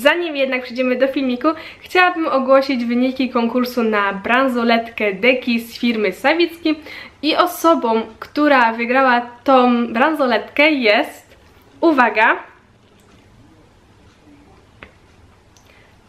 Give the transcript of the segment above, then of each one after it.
Zanim jednak przejdziemy do filmiku, chciałabym ogłosić wyniki konkursu na bransoletkę deki z firmy Sawicki. I osobą, która wygrała tą bransoletkę jest, uwaga,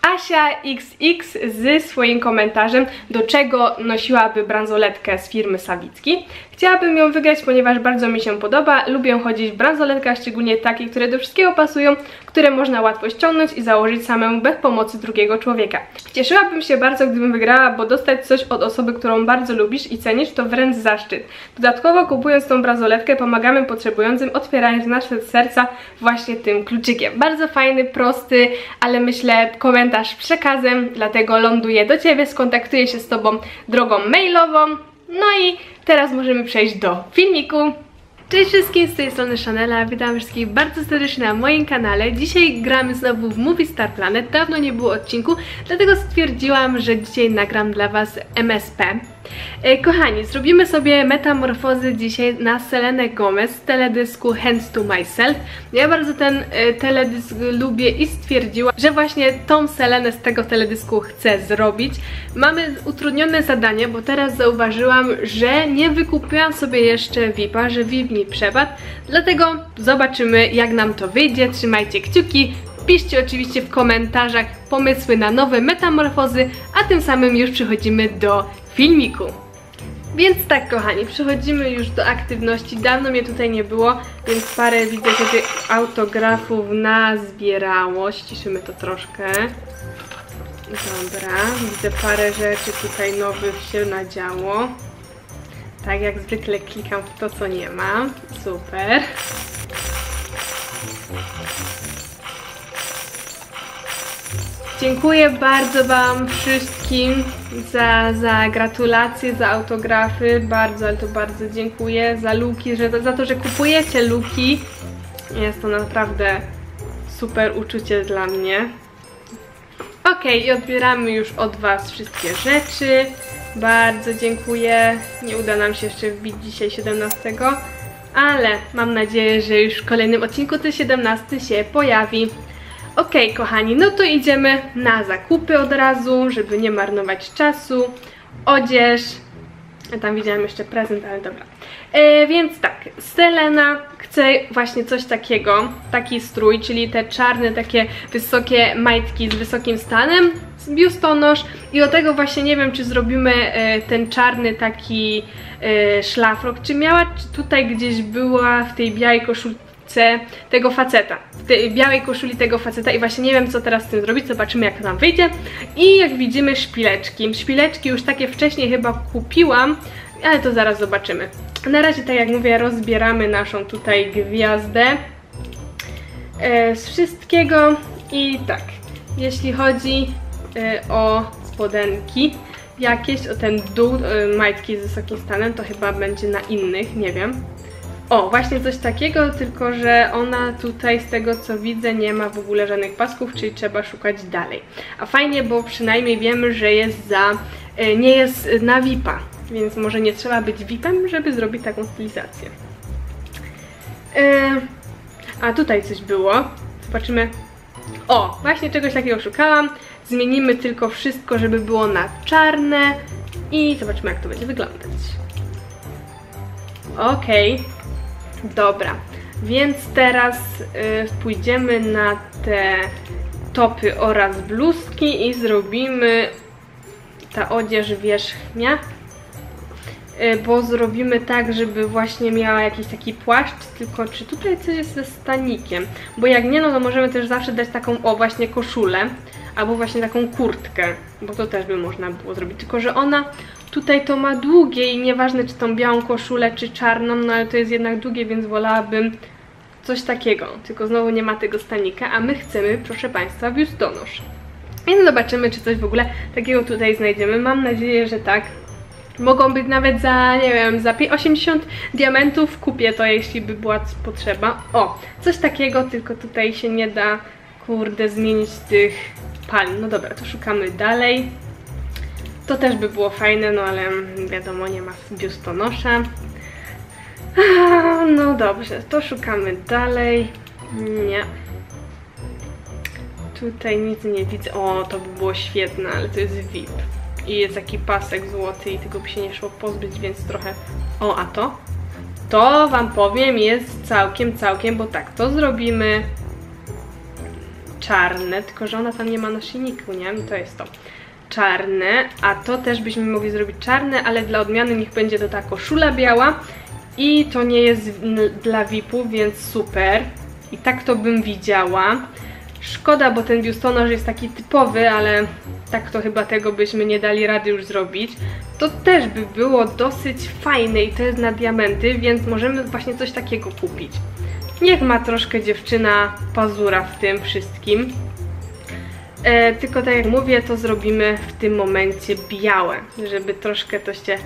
Asia XX z swoim komentarzem, do czego nosiłaby bransoletkę z firmy Sawicki. Chciałabym ją wygrać, ponieważ bardzo mi się podoba. Lubię chodzić w bransoletkach, szczególnie takie, które do wszystkiego pasują, które można łatwo ściągnąć i założyć samemu bez pomocy drugiego człowieka. Cieszyłabym się bardzo, gdybym wygrała, bo dostać coś od osoby, którą bardzo lubisz i cenisz, to wręcz zaszczyt. Dodatkowo kupując tą bransoletkę pomagamy potrzebującym, otwierając nasze serca właśnie tym kluczykiem. Bardzo fajny, prosty, ale myślę komentarz przekazem, dlatego ląduję do Ciebie, skontaktuję się z Tobą drogą mailową, no i teraz możemy przejść do filmiku. Cześć wszystkim, z tej strony Chanela, witam wszystkich bardzo serdecznie na moim kanale. Dzisiaj gramy znowu w Movie Star Planet, dawno nie było odcinku, dlatego stwierdziłam, że dzisiaj nagram dla Was MSP. E, kochani, zrobimy sobie metamorfozy dzisiaj na Selenę Gomez z teledysku Hands to Myself. Ja bardzo ten e, teledysk lubię i stwierdziłam, że właśnie tą Selenę z tego teledysku chcę zrobić. Mamy utrudnione zadanie, bo teraz zauważyłam, że nie wykupiłam sobie jeszcze VIPa, że VIP mi przepadł, dlatego zobaczymy jak nam to wyjdzie. Trzymajcie kciuki, Piszcie oczywiście w komentarzach pomysły na nowe metamorfozy, a tym samym już przechodzimy do filmiku. Więc tak kochani, przechodzimy już do aktywności. Dawno mnie tutaj nie było, więc parę widzę, tych autografów nazbierało. Ściszymy to troszkę. Dobra, widzę parę rzeczy tutaj nowych się nadziało. Tak jak zwykle klikam w to, co nie ma. Super. Dziękuję bardzo Wam wszystkim za, za gratulacje, za autografy. Bardzo, ale to bardzo dziękuję za luki, że, za to, że kupujecie luki. Jest to naprawdę super uczucie dla mnie. Ok, i odbieramy już od Was wszystkie rzeczy. Bardzo dziękuję. Nie uda nam się jeszcze wbić dzisiaj 17, ale mam nadzieję, że już w kolejnym odcinku ten 17 się pojawi. Ok, kochani, no to idziemy na zakupy od razu, żeby nie marnować czasu. Odzież. Tam widziałam jeszcze prezent, ale dobra. E, więc tak, Selena chce właśnie coś takiego, taki strój, czyli te czarne, takie wysokie majtki z wysokim stanem, z biustonosz i do tego właśnie nie wiem, czy zrobimy e, ten czarny taki e, szlafrok, czy miała, czy tutaj gdzieś była w tej białej koszulce tego faceta, w tej białej koszuli tego faceta i właśnie nie wiem co teraz z tym zrobić, zobaczymy jak nam wyjdzie. I jak widzimy szpileczki, szpileczki już takie wcześniej chyba kupiłam, ale to zaraz zobaczymy. Na razie tak jak mówię rozbieramy naszą tutaj gwiazdę e, z wszystkiego. I tak, jeśli chodzi e, o spodenki jakieś, o ten dół e, majtki z wysokim stanem, to chyba będzie na innych, nie wiem. O, właśnie coś takiego, tylko że ona tutaj z tego co widzę nie ma w ogóle żadnych pasków, czyli trzeba szukać dalej. A fajnie, bo przynajmniej wiemy, że jest za, e, nie jest na VIPa, więc może nie trzeba być VIPem, żeby zrobić taką stylizację. E, a tutaj coś było. Zobaczymy. O, właśnie czegoś takiego szukałam. Zmienimy tylko wszystko, żeby było na czarne i zobaczymy jak to będzie wyglądać. Okej. Okay. Dobra, więc teraz y, pójdziemy na te topy oraz bluzki i zrobimy ta odzież wierzchnia. Y, bo zrobimy tak, żeby właśnie miała jakiś taki płaszcz, tylko czy tutaj coś jest ze stanikiem, bo jak nie, no to możemy też zawsze dać taką, o właśnie koszulę, albo właśnie taką kurtkę, bo to też by można było zrobić, tylko że ona Tutaj to ma długie i nieważne czy tą białą koszulę, czy czarną, no ale to jest jednak długie, więc wolałabym coś takiego. Tylko znowu nie ma tego stanika, a my chcemy, proszę Państwa, biustonosz. Więc zobaczymy, czy coś w ogóle takiego tutaj znajdziemy. Mam nadzieję, że tak. Mogą być nawet za, nie wiem, za 80 diamentów kupię to, jeśli by była potrzeba. O, coś takiego, tylko tutaj się nie da, kurde, zmienić tych palm. No dobra, to szukamy dalej. To też by było fajne, no ale wiadomo, nie ma biustonosza. No dobrze, to szukamy dalej. Nie. Tutaj nic nie widzę. O, to by było świetne, ale to jest VIP. I jest taki pasek złoty i tego by się nie szło pozbyć, więc trochę... O, a to? To wam powiem jest całkiem, całkiem, bo tak, to zrobimy czarne, tylko że ona tam nie ma naszyjniku, nie? To jest to. Czarne, a to też byśmy mogli zrobić czarne, ale dla odmiany niech będzie to ta koszula biała i to nie jest dla VIP-u, więc super. I tak to bym widziała. Szkoda, bo ten biustonosz jest taki typowy, ale tak to chyba tego byśmy nie dali rady już zrobić. To też by było dosyć fajne i to jest na diamenty, więc możemy właśnie coś takiego kupić. Niech ma troszkę dziewczyna pazura w tym wszystkim. E, tylko tak jak mówię, to zrobimy w tym momencie białe, żeby troszkę to się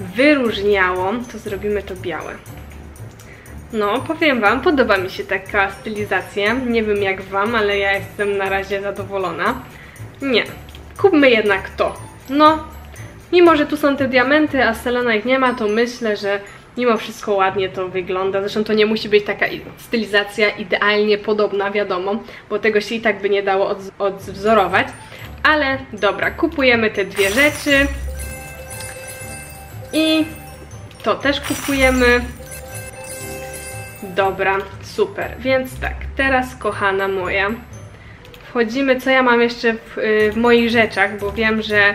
wyróżniało, to zrobimy to białe. No, powiem Wam, podoba mi się taka stylizacja. Nie wiem jak Wam, ale ja jestem na razie zadowolona. Nie, kupmy jednak to. No, mimo że tu są te diamenty, a Selena ich nie ma, to myślę, że mimo wszystko ładnie to wygląda. Zresztą to nie musi być taka stylizacja idealnie podobna, wiadomo, bo tego się i tak by nie dało odwzorować. Ale dobra, kupujemy te dwie rzeczy. I to też kupujemy. Dobra, super. Więc tak, teraz kochana moja, wchodzimy, co ja mam jeszcze w, w moich rzeczach, bo wiem, że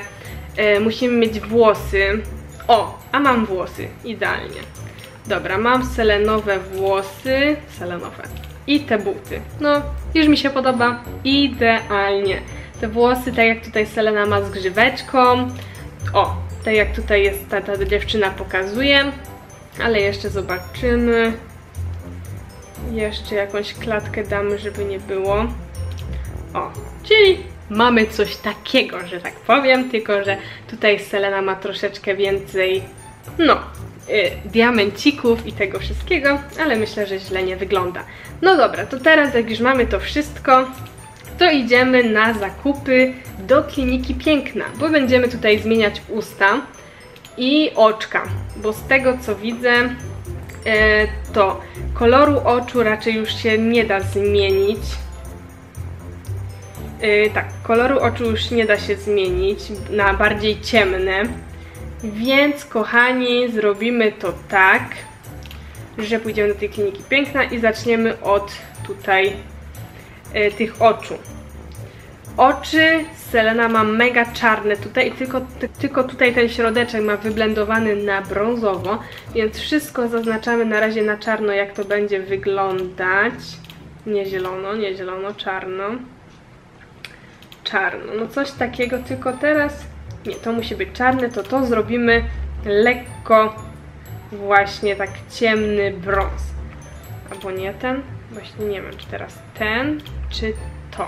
y, musimy mieć włosy. O, a mam włosy, idealnie. Dobra, mam selenowe włosy, selenowe i te buty. No, już mi się podoba, idealnie. Te włosy, tak jak tutaj Selena ma z grzyweczką. O, tak jak tutaj jest ta, ta dziewczyna pokazuje. Ale jeszcze zobaczymy. Jeszcze jakąś klatkę damy, żeby nie było. O, czyli mamy coś takiego, że tak powiem, tylko że tutaj Selena ma troszeczkę więcej, no, y, diamencików i tego wszystkiego, ale myślę, że źle nie wygląda. No dobra, to teraz jak już mamy to wszystko, to idziemy na zakupy do Kliniki Piękna, bo będziemy tutaj zmieniać usta i oczka, bo z tego co widzę, e, to koloru oczu raczej już się nie da zmienić. E, tak, koloru oczu już nie da się zmienić na bardziej ciemne, więc kochani, zrobimy to tak, że pójdziemy do tej Kliniki Piękna i zaczniemy od tutaj e, tych oczu. Oczy Selena ma mega czarne tutaj i tylko, ty, tylko tutaj ten środeczek ma wyblendowany na brązowo, więc wszystko zaznaczamy na razie na czarno, jak to będzie wyglądać. Nie zielono, nie zielono, czarno. Czarno, no coś takiego, tylko teraz, nie, to musi być czarne, to to zrobimy lekko właśnie tak ciemny brąz. Albo nie ten, właśnie nie wiem, czy teraz ten, czy to.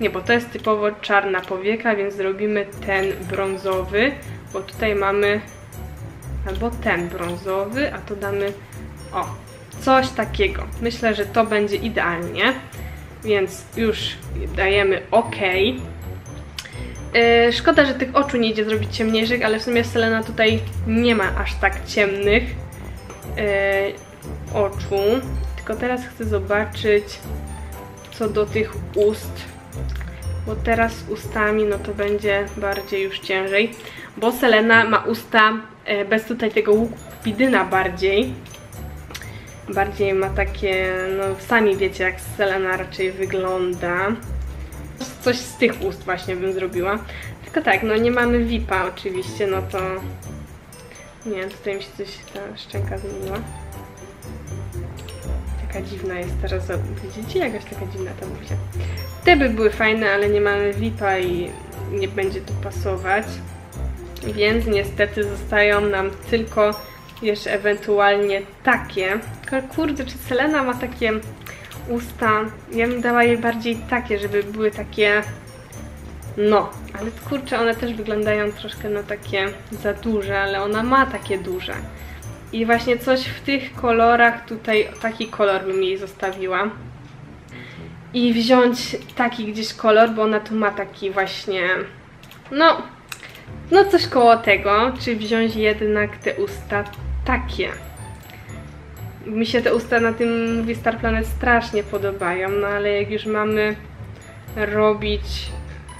Nie, bo to jest typowo czarna powieka, więc zrobimy ten brązowy, bo tutaj mamy albo ten brązowy, a to damy o, coś takiego. Myślę, że to będzie idealnie, więc już dajemy OK. Yy, szkoda, że tych oczu nie idzie zrobić ciemniejszych, ale w sumie Selena tutaj nie ma aż tak ciemnych yy, oczu. Tylko teraz chcę zobaczyć co do tych ust bo teraz z ustami no to będzie bardziej już ciężej, bo Selena ma usta e, bez tutaj tego łuku kupidyna bardziej. Bardziej ma takie, no sami wiecie jak Selena raczej wygląda. Coś z tych ust właśnie bym zrobiła. Tylko tak, no nie mamy VIPa oczywiście, no to... Nie tutaj mi się coś, ta szczęka zmieniła. Taka dziwna jest teraz, widzicie? Jakaś taka dziwna ta buzia. Te by były fajne, ale nie mamy VIPa i nie będzie to pasować. Więc niestety zostają nam tylko jeszcze ewentualnie takie. Kurde, czy Selena ma takie usta? Ja bym dała jej bardziej takie, żeby były takie... No, ale kurczę, one też wyglądają troszkę na takie za duże, ale ona ma takie duże. I właśnie coś w tych kolorach, tutaj taki kolor bym jej zostawiła i wziąć taki gdzieś kolor, bo ona tu ma taki właśnie, no, no coś koło tego, czy wziąć jednak te usta takie. Mi się te usta na tym Movie Star Planet strasznie podobają, no ale jak już mamy robić.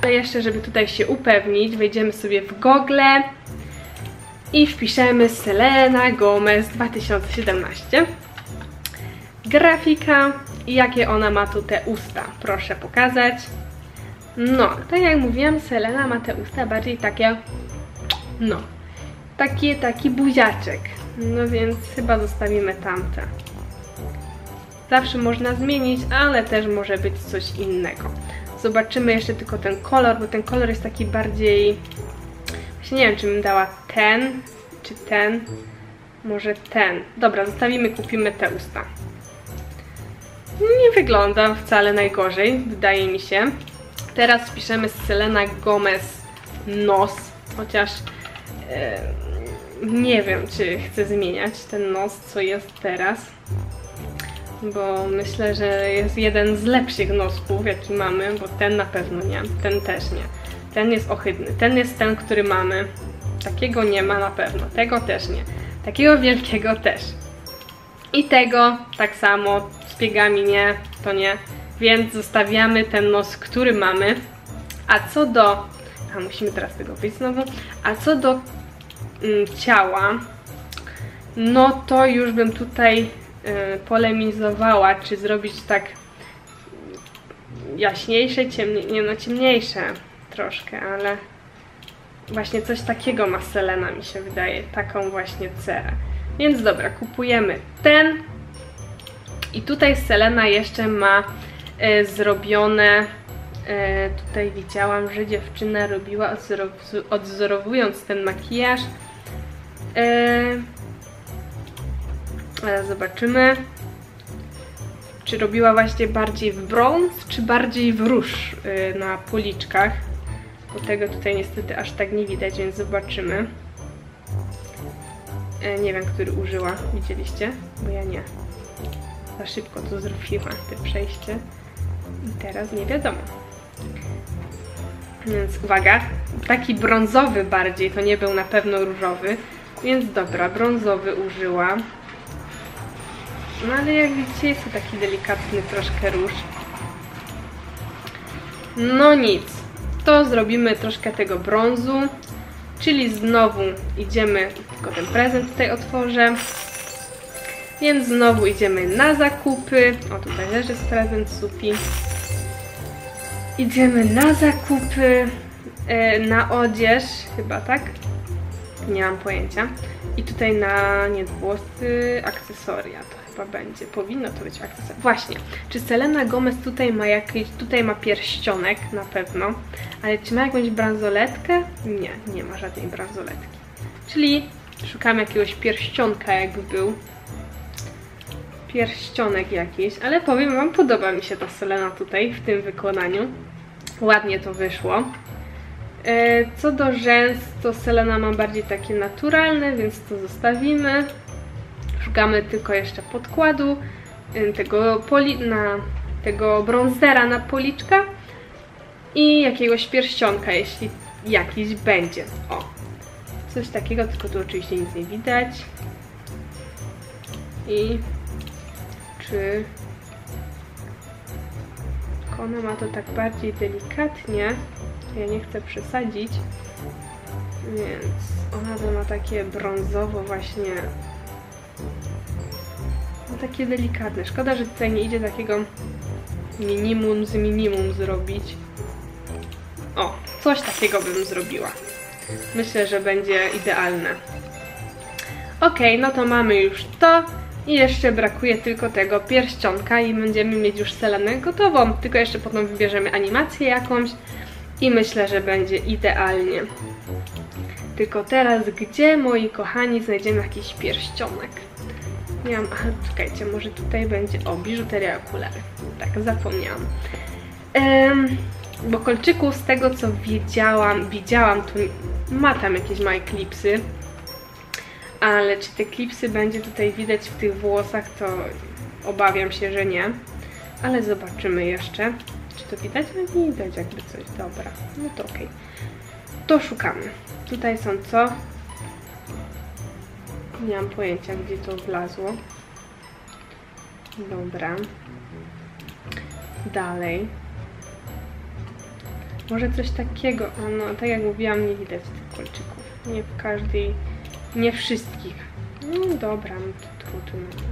Ale jeszcze, żeby tutaj się upewnić, wejdziemy sobie w Google i wpiszemy Selena Gomez 2017. Grafika i jakie ona ma tu te usta. Proszę pokazać. No, tak jak mówiłam, Selena ma te usta bardziej takie, no, taki, taki buziaczek. No więc chyba zostawimy tamte. Zawsze można zmienić, ale też może być coś innego. Zobaczymy jeszcze tylko ten kolor, bo ten kolor jest taki bardziej... Właśnie nie wiem, czy bym dała ten, czy ten. Może ten. Dobra, zostawimy, kupimy te usta. Nie wygląda wcale najgorzej, wydaje mi się. Teraz wpiszemy Selena Gomez nos, chociaż e, nie wiem, czy chcę zmieniać ten nos, co jest teraz. Bo myślę, że jest jeden z lepszych nosków, jaki mamy, bo ten na pewno nie, ten też nie. Ten jest ohydny, ten jest ten, który mamy. Takiego nie ma na pewno, tego też nie. Takiego wielkiego też. I tego tak samo, z piegami nie, to nie. Więc zostawiamy ten nos, który mamy. A co do... A musimy teraz tego wyjść znowu. A co do ciała, no to już bym tutaj y, polemizowała, czy zrobić tak jaśniejsze, ciemnie, nie no ciemniejsze troszkę, ale właśnie coś takiego ma Selena mi się wydaje, taką właśnie cerę. Więc dobra, kupujemy ten i tutaj Selena jeszcze ma e, zrobione e, tutaj widziałam, że dziewczyna robiła odzorowując ten makijaż e, zobaczymy czy robiła właśnie bardziej w brąz, czy bardziej w róż e, na policzkach bo tego tutaj niestety aż tak nie widać, więc zobaczymy e, nie wiem, który użyła, widzieliście? Bo ja nie za szybko to zrobiła, te przejście. I teraz nie wiadomo. Więc uwaga, taki brązowy bardziej, to nie był na pewno różowy. Więc dobra, brązowy użyła. No ale jak widzicie jest to taki delikatny troszkę róż. No nic, to zrobimy troszkę tego brązu. Czyli znowu idziemy, tylko ten prezent tutaj otworzę. Więc znowu idziemy na zakupy. O, tutaj leży prezent Supi. Idziemy na zakupy, e, na odzież, chyba tak? Nie mam pojęcia. I tutaj na nie włosy, akcesoria to chyba będzie. Powinno to być akcesoria. Właśnie, czy Selena Gomez tutaj ma jakiś, tutaj ma pierścionek na pewno, ale czy ma jakąś bransoletkę? Nie, nie ma żadnej bransoletki. Czyli szukamy jakiegoś pierścionka jakby był pierścionek jakiś, ale powiem Wam, podoba mi się ta Selena tutaj w tym wykonaniu. Ładnie to wyszło. E, co do rzęs, to Selena ma bardziej takie naturalne, więc to zostawimy. Szukamy tylko jeszcze podkładu, e, tego, poli na, tego bronzera na policzka i jakiegoś pierścionka, jeśli jakiś będzie. O, coś takiego, tylko tu oczywiście nic nie widać. I czy ona ma to tak bardziej delikatnie. Ja nie chcę przesadzić. Więc ona to ma takie brązowo właśnie no takie delikatne. Szkoda, że tutaj nie idzie takiego minimum z minimum zrobić. O, coś takiego bym zrobiła. Myślę, że będzie idealne. Ok, no to mamy już to. I jeszcze brakuje tylko tego pierścionka i będziemy mieć już Selenę gotową. Tylko jeszcze potem wybierzemy animację jakąś i myślę, że będzie idealnie. Tylko teraz, gdzie, moi kochani, znajdziemy jakiś pierścionek? Nie mam, aha, czekajcie, może tutaj będzie, o, biżuteria okulary. Tak, zapomniałam. Ehm, bo kolczyków z tego, co wiedziałam, widziałam, tu ma tam jakieś małe klipsy, ale czy te klipsy będzie tutaj widać w tych włosach, to obawiam się, że nie. Ale zobaczymy jeszcze. To widać? No nie widać jakby coś. Dobra, no to okej. Okay. To szukamy. Tutaj są co? Nie mam pojęcia, gdzie to wlazło. Dobra. Dalej. Może coś takiego. O, no, tak jak mówiłam, nie widać tych kolczyków. Nie w każdej, nie wszystkich. No dobra, no to trudno.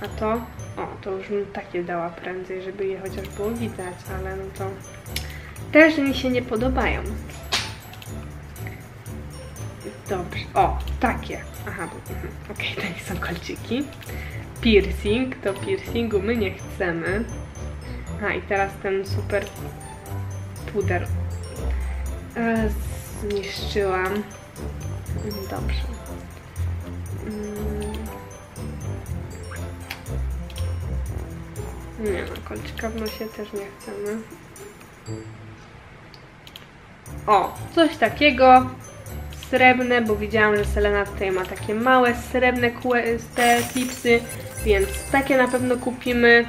A to? O, to już bym takie dała prędzej, żeby je chociaż było widać, ale no to też mi się nie podobają. Dobrze. O, takie. Aha, mhm. okej, to nie są kolczyki. Piercing, to piercingu my nie chcemy. A i teraz ten super puder e, zniszczyłam. Mm, Dobrze. Nie kolczyka w nosie też nie chcemy. O, coś takiego srebrne, bo widziałam, że Selena tutaj ma takie małe srebrne te klipsy, więc takie na pewno kupimy.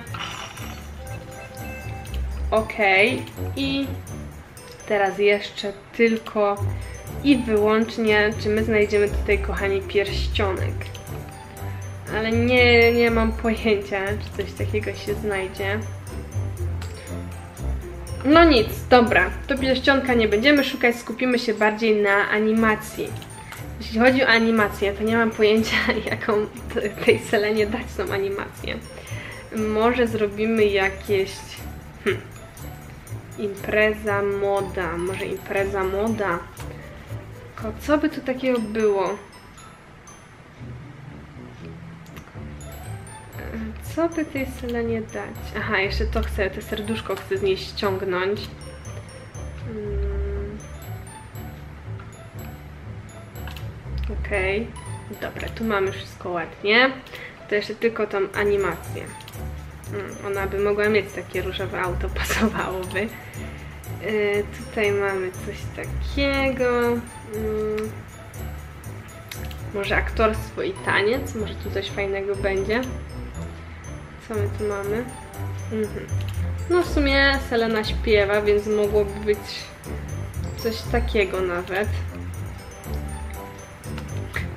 Okej, i teraz jeszcze tylko i wyłącznie, czy my znajdziemy tutaj, kochani, pierścionek. Ale nie, nie mam pojęcia, czy coś takiego się znajdzie. No nic, dobra, to pierścionka nie będziemy szukać, skupimy się bardziej na animacji. Jeśli chodzi o animację, to nie mam pojęcia, jaką tej Selenie dać tą animację. Może zrobimy jakieś... Hmm, impreza moda, może impreza moda. Tylko co by tu takiego było? Co by tej Selenie dać? Aha, jeszcze to chcę, to serduszko chcę z niej ściągnąć. Mm. Okej, dobra, tu mamy wszystko ładnie. To jeszcze tylko tą animację. Mm, Ona by mogła mieć takie różowe auto, pasowałoby. Yy, tutaj mamy coś takiego. Mm. Może aktorstwo i taniec, może tu coś fajnego będzie. Co my tu mamy? Mhm. No w sumie Selena śpiewa, więc mogłoby być coś takiego nawet.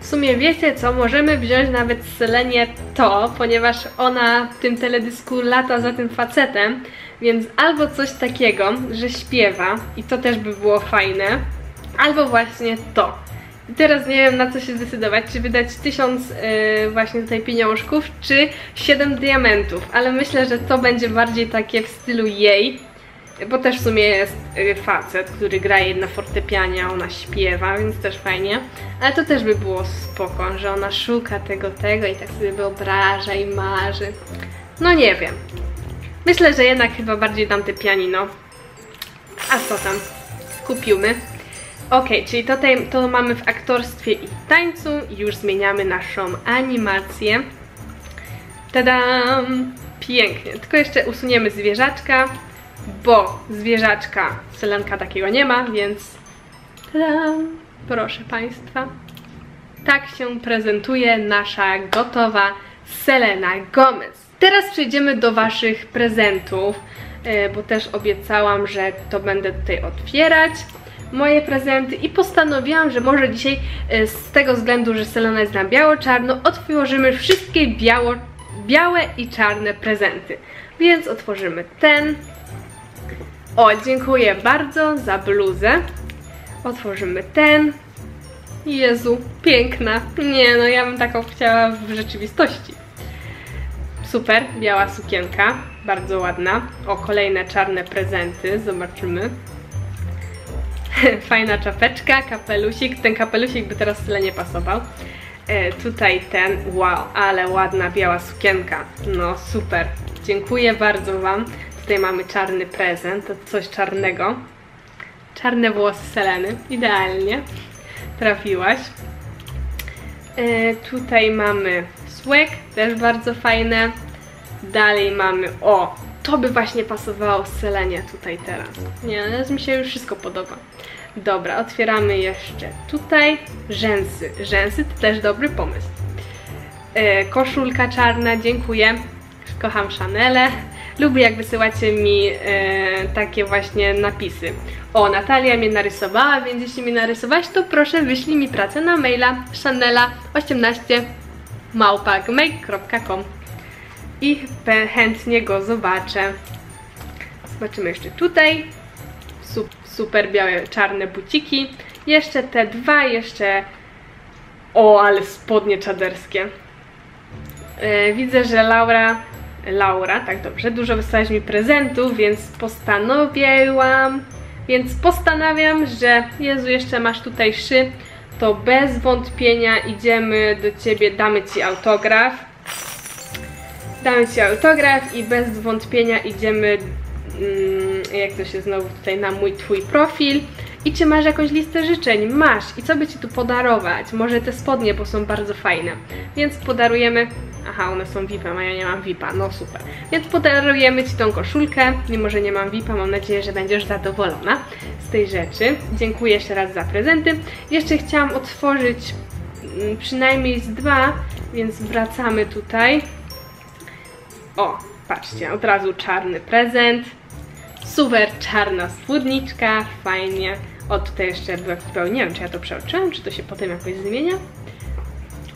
W sumie wiecie co, możemy wziąć nawet Selenie to, ponieważ ona w tym teledysku lata za tym facetem, więc albo coś takiego, że śpiewa i to też by było fajne, albo właśnie to. Teraz nie wiem na co się zdecydować, czy wydać 1000 yy, właśnie tutaj pieniążków, czy 7 diamentów, ale myślę, że to będzie bardziej takie w stylu jej, bo też w sumie jest yy, facet, który gra jej na fortepianie, ona śpiewa, więc też fajnie, ale to też by było spoko, że ona szuka tego, tego i tak sobie wyobraża i marzy. No nie wiem. Myślę, że jednak chyba bardziej dam te pianino. A co tam? Kupimy. Ok, czyli tutaj to mamy w aktorstwie i tańcu już zmieniamy naszą animację. Tadam! Pięknie. Tylko jeszcze usuniemy zwierzaczka, bo zwierzaczka Selenka takiego nie ma, więc tadam! Proszę Państwa. Tak się prezentuje nasza gotowa Selena Gomez. Teraz przejdziemy do Waszych prezentów, e, bo też obiecałam, że to będę tutaj otwierać moje prezenty i postanowiłam, że może dzisiaj e, z tego względu, że Selena jest na biało-czarno, otworzymy wszystkie biało, białe i czarne prezenty. Więc otworzymy ten. O, dziękuję bardzo za bluzę. Otworzymy ten. Jezu, piękna. Nie, no ja bym taką chciała w rzeczywistości. Super, biała sukienka, bardzo ładna. O, kolejne czarne prezenty, zobaczymy. Fajna czapeczka, kapelusik. Ten kapelusik by teraz tyle nie pasował. E, tutaj ten, wow, ale ładna biała sukienka. No super, dziękuję bardzo Wam. Tutaj mamy czarny prezent, to coś czarnego. Czarne włosy Seleny, idealnie. Trafiłaś. E, tutaj mamy słek, też bardzo fajne. Dalej mamy, o, to by właśnie pasowało Selenie tutaj teraz. Nie, ale mi się już wszystko podoba. Dobra, otwieramy jeszcze tutaj rzęsy. Rzęsy to też dobry pomysł. E, koszulka czarna, dziękuję. Kocham Chanelę. Lubię jak wysyłacie mi e, takie właśnie napisy. O, Natalia mnie narysowała, więc jeśli mi narysować, to proszę wyślij mi pracę na maila chanela18 małpa.gmail.com i chętnie go zobaczę. Zobaczymy jeszcze tutaj. su super białe, czarne buciki. Jeszcze te dwa, jeszcze... O, ale spodnie czaderskie. E, widzę, że Laura, Laura, tak dobrze, dużo wysłałaś mi prezentów, więc postanowiłam, więc postanawiam, że Jezu, jeszcze masz tutaj szy, to bez wątpienia idziemy do Ciebie, damy Ci autograf. Damy Ci autograf i bez wątpienia idziemy, mm, jak to się znowu tutaj, na mój Twój profil. I czy masz jakąś listę życzeń? Masz. I co by Ci tu podarować? Może te spodnie, bo są bardzo fajne. Więc podarujemy... Aha, one są VIP-em, a ja nie mam VIP-a. No super. Więc podarujemy Ci tą koszulkę. Mimo, że nie mam VIP-a, mam nadzieję, że będziesz zadowolona z tej rzeczy. Dziękuję jeszcze raz za prezenty. Jeszcze chciałam otworzyć mm, przynajmniej z dwa, więc wracamy tutaj. O, patrzcie, od razu czarny prezent. Super czarna spódniczka, fajnie. O, tutaj jeszcze zupełnie, nie wiem czy ja to przeoczyłam, czy to się potem jakoś zmienia.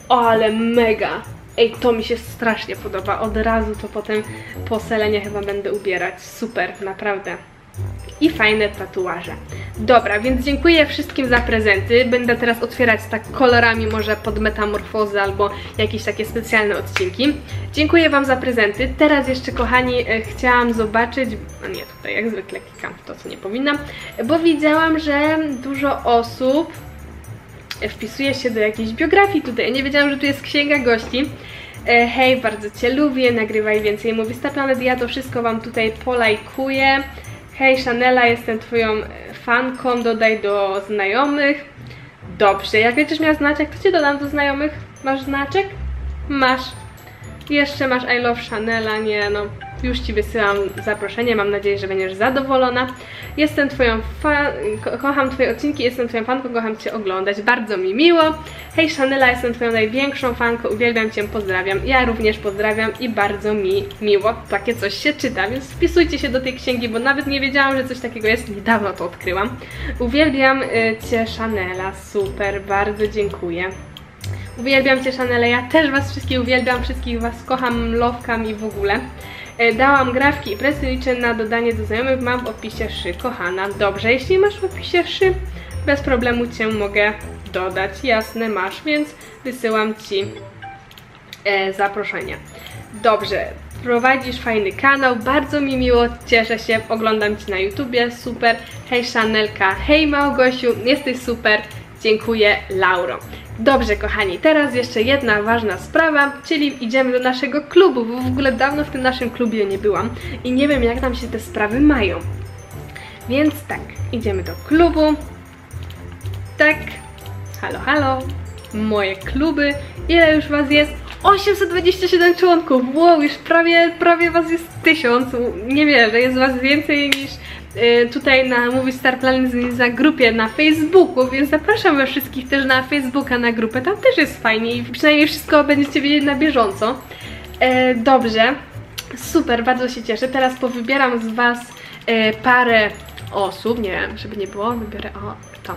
O, ale mega! Ej, to mi się strasznie podoba. Od razu to potem po selenie chyba będę ubierać. Super, naprawdę i fajne tatuaże. Dobra, więc dziękuję wszystkim za prezenty. Będę teraz otwierać tak kolorami może pod metamorfozę albo jakieś takie specjalne odcinki. Dziękuję Wam za prezenty. Teraz jeszcze, kochani, e, chciałam zobaczyć... A nie, tutaj jak zwykle klikam w to, co nie powinnam, bo widziałam, że dużo osób wpisuje się do jakiejś biografii tutaj. Nie wiedziałam, że tu jest księga gości. E, hej, bardzo Cię lubię, nagrywaj więcej mówi Planet. Ja to wszystko Wam tutaj polajkuję. Hej Chanela, jestem Twoją e, fanką, dodaj do znajomych. Dobrze, jak będziesz miała znaczek, to Cię dodam do znajomych. Masz znaczek? Masz. Jeszcze masz I love Chanela, nie no. Już Ci wysyłam zaproszenie, mam nadzieję, że będziesz zadowolona. Jestem Twoją fan, ko kocham Twoje odcinki, jestem Twoją fanką, kocham Cię oglądać, bardzo mi miło. Hej Chanela, jestem Twoją największą fanką, uwielbiam Cię, pozdrawiam. Ja również pozdrawiam i bardzo mi miło takie coś się czyta, więc wpisujcie się do tej księgi, bo nawet nie wiedziałam, że coś takiego jest, niedawno to odkryłam. Uwielbiam y, Cię Chanela, super, bardzo dziękuję. Uwielbiam Cię Chanela, ja też Was wszystkich uwielbiam, wszystkich Was kocham, lowkam i w ogóle. E, dałam grafki i presy, liczę na dodanie do znajomych, mam w opisie szy, kochana. Dobrze, jeśli masz w opisie szy, bez problemu Cię mogę dodać, jasne masz, więc wysyłam Ci e, zaproszenie. Dobrze, prowadzisz fajny kanał, bardzo mi miło, cieszę się, oglądam Ci na YouTubie, super. Hej Chanelka, hej Małgosiu, jesteś super, dziękuję Lauro. Dobrze, kochani, teraz jeszcze jedna ważna sprawa, czyli idziemy do naszego klubu, bo w ogóle dawno w tym naszym klubie nie byłam i nie wiem, jak tam się te sprawy mają. Więc tak, idziemy do klubu. Tak, halo, halo, moje kluby. Ile już Was jest? 827 członków! Wow, już prawie, prawie Was jest 1000. Nie wierzę, jest Was więcej niż tutaj na Movie Star Planet za grupie na Facebooku, więc zapraszam was wszystkich też na Facebooka, na grupę, tam też jest fajnie i przynajmniej wszystko będziecie wiedzieć na bieżąco. E, dobrze, super, bardzo się cieszę. Teraz powybieram z was e, parę osób, nie wiem, żeby nie było, wybiorę, o, tam,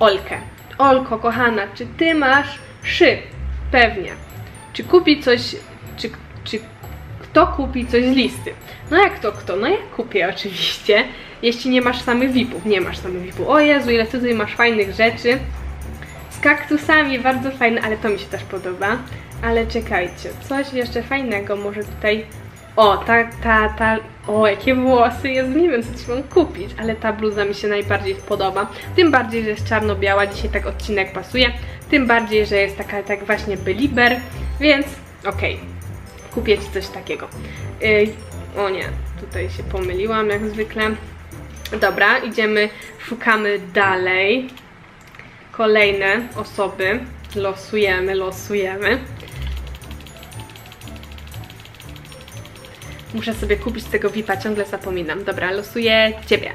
Olkę. Olko, kochana, czy ty masz szy? Pewnie. Czy kupi coś, czy, czy kto kupi coś z listy? No jak to kto? No ja kupię oczywiście, jeśli nie masz samych VIPów. Nie masz samych VIPów. O Jezu, ile tutaj masz fajnych rzeczy. Z kaktusami, bardzo fajne, ale to mi się też podoba. Ale czekajcie, coś jeszcze fajnego może tutaj... O, ta, ta, ta... O, jakie włosy, jest nie wiem, co ci mam kupić, ale ta bluza mi się najbardziej podoba. Tym bardziej, że jest czarno-biała, dzisiaj tak odcinek pasuje. Tym bardziej, że jest taka tak właśnie byliber, więc okej. Okay kupię Ci coś takiego. Yy, o nie, tutaj się pomyliłam jak zwykle. Dobra, idziemy, szukamy dalej. Kolejne osoby. Losujemy, losujemy. Muszę sobie kupić tego VIPa, ciągle zapominam. Dobra, losuję Ciebie.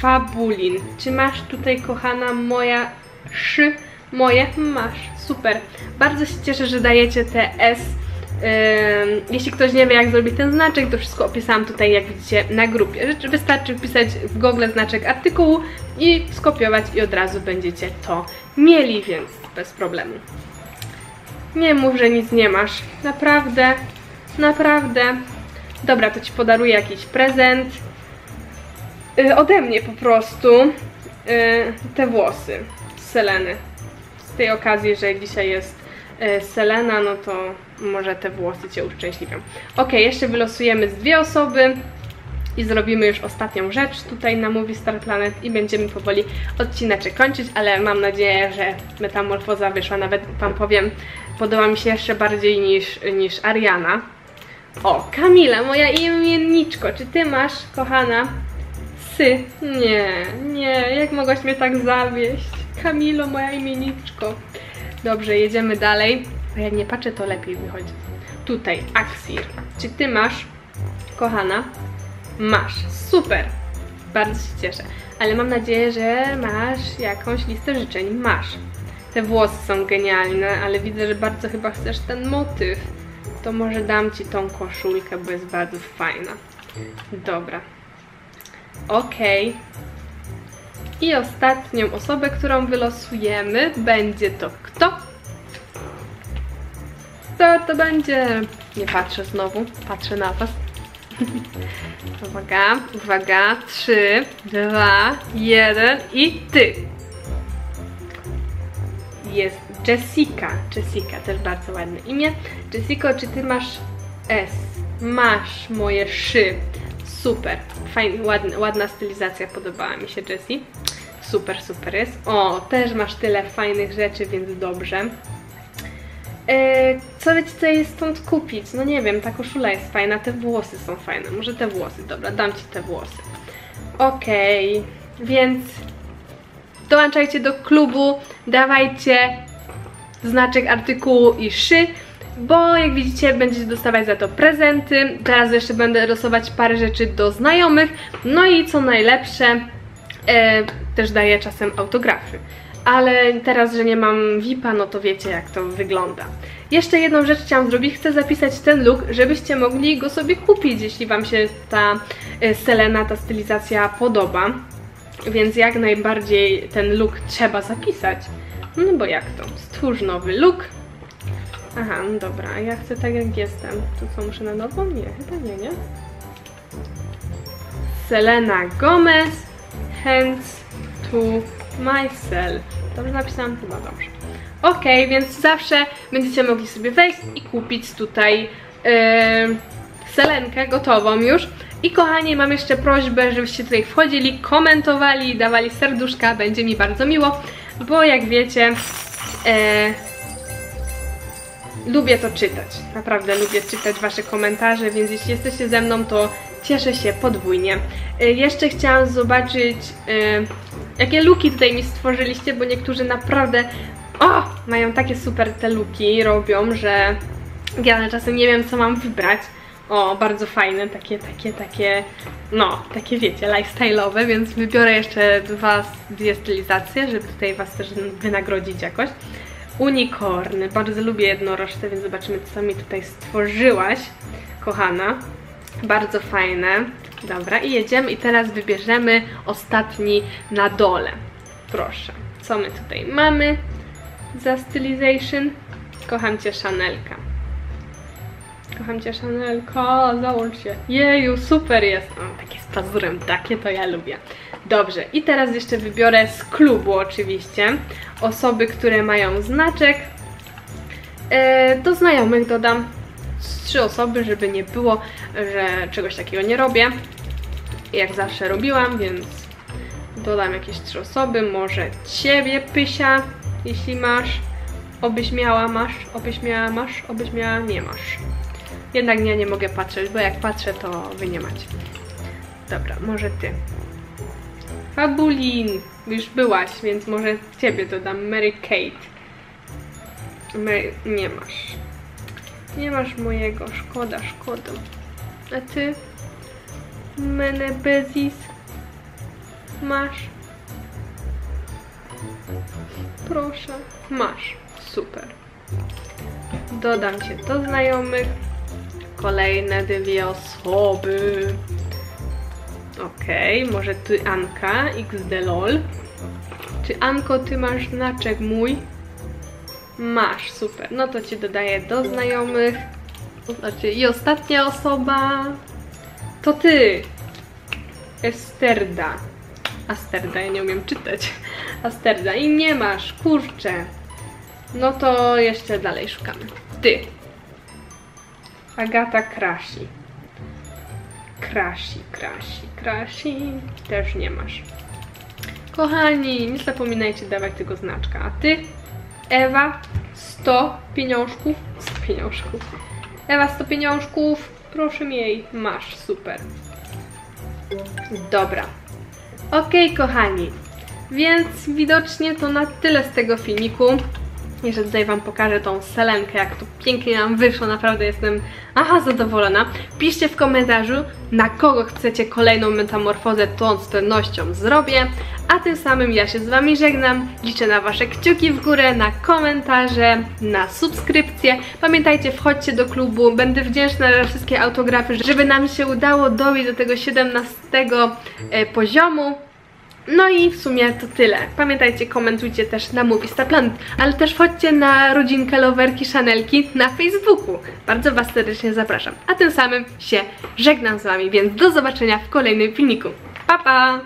Fabulin. Czy masz tutaj, kochana moja, szy? Moje? Masz. Super. Bardzo się cieszę, że dajecie te S jeśli ktoś nie wie jak zrobić ten znaczek, to wszystko opisałam tutaj jak widzicie na grupie. Wystarczy wpisać w Google znaczek artykułu i skopiować i od razu będziecie to mieli, więc bez problemu. Nie mów, że nic nie masz. Naprawdę, naprawdę. Dobra, to Ci podaruję jakiś prezent. y, ode mnie po prostu y, te włosy z Seleny. Z tej okazji, że dzisiaj jest Selena, no to może te włosy Cię uszczęśliwią. Ok, jeszcze wylosujemy z dwie osoby i zrobimy już ostatnią rzecz tutaj na Movie Star Planet i będziemy powoli odcineczek kończyć, ale mam nadzieję, że metamorfoza wyszła, nawet Wam powiem, podoba mi się jeszcze bardziej niż, niż Ariana. O, Kamila, moja imienniczko, czy Ty masz, kochana, psy? Nie, nie, jak mogłaś mnie tak zawieść? Kamilo, moja imienniczko. Dobrze, jedziemy dalej. A jak nie patrzę, to lepiej wychodzi. Tutaj, Axir. Czy Ty masz, kochana, Masz, super! Bardzo się cieszę. Ale mam nadzieję, że masz jakąś listę życzeń. Masz. Te włosy są genialne, ale widzę, że bardzo chyba chcesz ten motyw. To może dam Ci tą koszulkę, bo jest bardzo fajna. Dobra. Okej. I ostatnią osobę, którą wylosujemy, będzie to kto? Kto to będzie? Nie patrzę znowu, patrzę na Was. Uwaga, uwaga. 3, 2, 1 i ty. Jest Jessica. Jessica, też bardzo ładne imię. Jessica, czy ty masz S? Masz moje szy. Super. Fajna, ładna, ładna stylizacja, podobała mi się Jessie. Super, super jest. O, też masz tyle fajnych rzeczy, więc dobrze. E, co wiecie, co jest stąd kupić? No nie wiem, ta koszula jest fajna, te włosy są fajne. Może te włosy, dobra, dam Ci te włosy. Okej, okay, więc dołączajcie do klubu, dawajcie znaczek artykułu i szy, bo jak widzicie będziecie dostawać za to prezenty. Teraz jeszcze będę losować parę rzeczy do znajomych, no i co najlepsze, e, też daję czasem autografy ale teraz, że nie mam VIP-a, no to wiecie jak to wygląda. Jeszcze jedną rzecz chciałam zrobić, chcę zapisać ten look, żebyście mogli go sobie kupić, jeśli Wam się ta e, Selena, ta stylizacja podoba. Więc jak najbardziej ten look trzeba zapisać. No bo jak to? Stwórz nowy look. Aha, no dobra, ja chcę tak jak jestem. To co, muszę na nowo? Nie, chyba nie, nie? Selena Gomez, hands to myself. Dobrze napisałam? Chyba dobrze. Ok, więc zawsze będziecie mogli sobie wejść i kupić tutaj yy, selenkę gotową już. I kochani, mam jeszcze prośbę, żebyście tutaj wchodzili, komentowali, dawali serduszka, będzie mi bardzo miło, bo jak wiecie, e, lubię to czytać. Naprawdę lubię czytać Wasze komentarze, więc jeśli jesteście ze mną, to cieszę się podwójnie. E, jeszcze chciałam zobaczyć, e, jakie luki tutaj mi stworzyliście, bo niektórzy naprawdę o, mają takie super te luki, robią, że ja czasem nie wiem, co mam wybrać. O, bardzo fajne, takie, takie, takie, no, takie wiecie, lifestyle'owe, więc wybiorę jeszcze dwa, dwie stylizacje, żeby tutaj Was też wynagrodzić jakoś. Unikorny, bardzo lubię jednorożce, więc zobaczymy, co mi tutaj stworzyłaś, kochana. Bardzo fajne. Dobra, i jedziemy i teraz wybierzemy ostatni na dole. Proszę, co my tutaj mamy za stylization? Kocham Cię Chanelka. Kocham Cię Chanelko, załóż się. Jeju, super jest. O, takie z pazurem, takie to ja lubię. Dobrze, i teraz jeszcze wybiorę z klubu oczywiście osoby, które mają znaczek. E, do znajomych dodam trzy osoby, żeby nie było, że czegoś takiego nie robię. Jak zawsze robiłam, więc dodam jakieś trzy osoby, może Ciebie, Pysia, jeśli masz. Obyś miała, masz, obyś miała, masz, obyś miała, nie masz. Jednak ja nie mogę patrzeć, bo jak patrzę, to Wy nie macie. Dobra, może Ty. Fabulin, już byłaś, więc może Ciebie dodam. Mary Kate. Mary, nie masz. Nie masz mojego, szkoda, szkoda. A ty? Menebezis? Masz? Proszę. Masz. Super. Dodam cię do znajomych. Kolejne dwie osoby. Okej, okay, może ty Anka, xdlol. Czy Anko, ty masz znaczek mój? Masz, super. No to Cię dodaję do znajomych. Znaczy, i ostatnia osoba to Ty. Esterda. Asterda, ja nie umiem czytać. Asterda. I nie masz, kurczę. No to jeszcze dalej szukamy. Ty. Agata Krasi. Krasi, Krasi, Krasi. Też nie masz. Kochani, nie zapominajcie dawać tego znaczka. A ty? Ewa, 100 pieniążków. 100 pieniążków. Ewa, 100 pieniążków. Proszę jej. Masz, super. Dobra. Okej, kochani. Więc widocznie to na tyle z tego filmiku. Jeszcze tutaj Wam pokażę tą selenkę, jak to pięknie nam wyszło, naprawdę jestem aha zadowolona. Piszcie w komentarzu, na kogo chcecie kolejną metamorfozę, to z pewnością zrobię. A tym samym ja się z Wami żegnam, liczę na Wasze kciuki w górę, na komentarze, na subskrypcje. Pamiętajcie, wchodźcie do klubu, będę wdzięczna za wszystkie autografy, żeby nam się udało dojść do tego 17 e, poziomu. No i w sumie to tyle. Pamiętajcie, komentujcie też na Movista Planet, ale też chodźcie na rodzinkę Loverki Chanelki na Facebooku. Bardzo Was serdecznie zapraszam. A tym samym się żegnam z Wami, więc do zobaczenia w kolejnym filmiku. Pa, pa!